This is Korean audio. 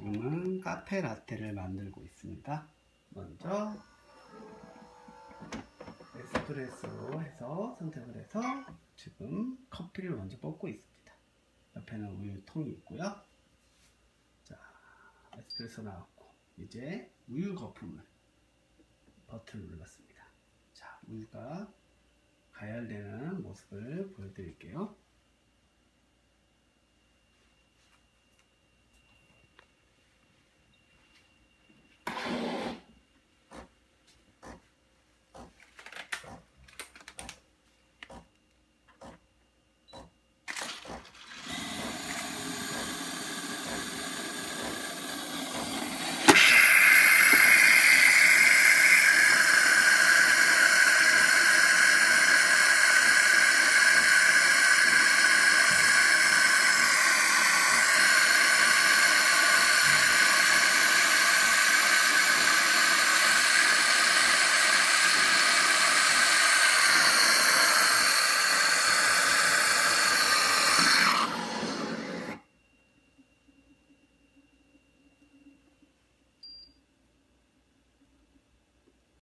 지금은 카페 라떼를 만들고 있습니다. 먼저 에스프레소로 해서 선택을 해서 지금 커피를 먼저 뽑고 있습니다. 옆에는 우유통이 있고요. 자, 에스프레소 나왔고 이제 우유 거품을 버튼을 눌렀습니다. 자, 우유가 가열되는 모습을 보여드릴게요.